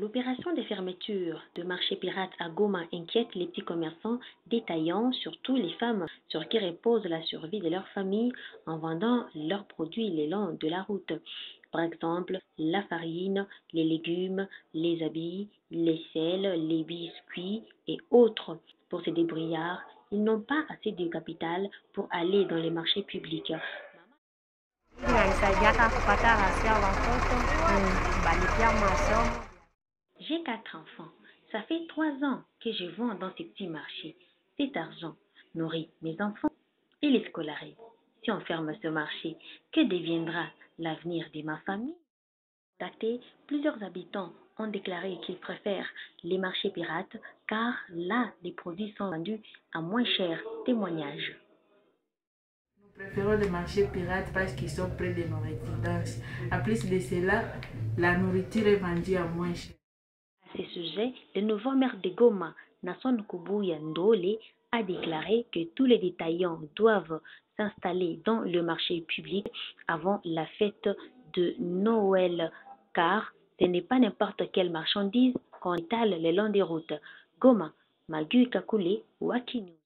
L'opération de fermeture de marchés pirates à Goma inquiète les petits commerçants détaillants, surtout les femmes, sur qui repose la survie de leur famille en vendant leurs produits le long de la route. Par exemple, la farine, les légumes, les habits, les sels, les biscuits et autres. Pour ces débrouillards, ils n'ont pas assez de capital pour aller dans les marchés publics. J'ai quatre enfants. Ça fait trois ans que je vends dans ces petits marchés. Cet argent nourrit mes enfants et les scolarise. Si on ferme ce marché, que deviendra l'avenir de ma famille? Contacté, plusieurs habitants ont déclaré qu'ils préfèrent les marchés pirates car là, les produits sont vendus à moins cher. Témoignage. Nous préférons les marchés pirates parce qu'ils sont près de nos résidences. En plus de cela, la nourriture est vendue à moins cher. Ce sujet, le nouveau maire de Goma, Nasson Kubuya Ndole, a déclaré que tous les détaillants doivent s'installer dans le marché public avant la fête de Noël, car ce n'est pas n'importe quelle marchandise qu'on étale le long des routes. Goma, Magu Kakule, Wakinu.